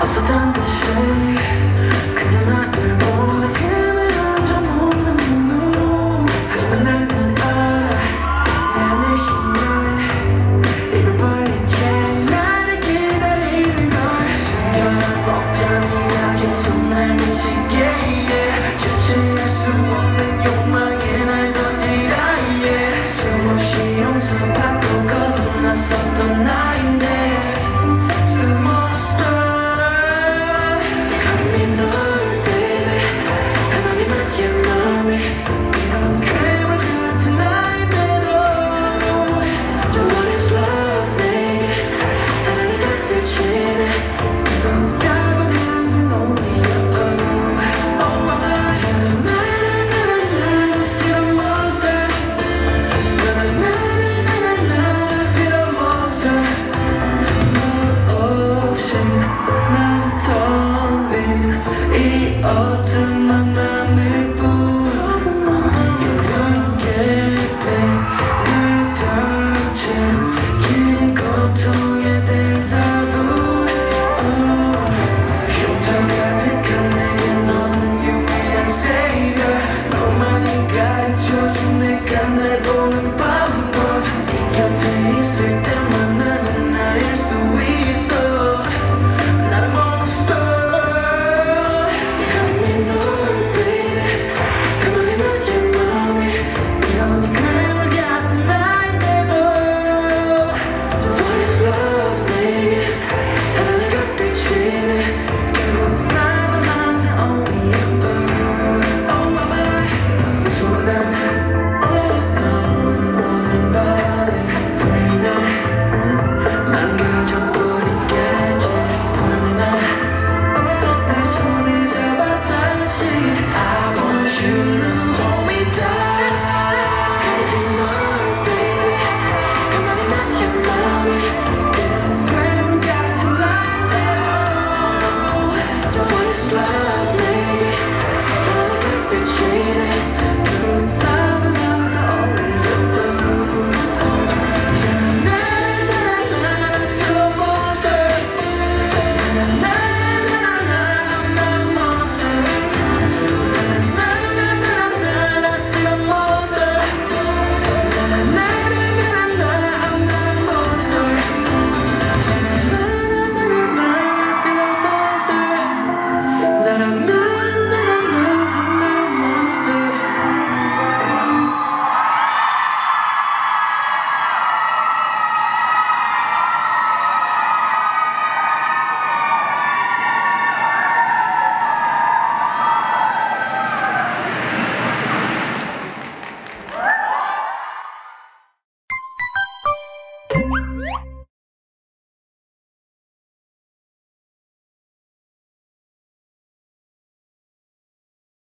없었던 듯이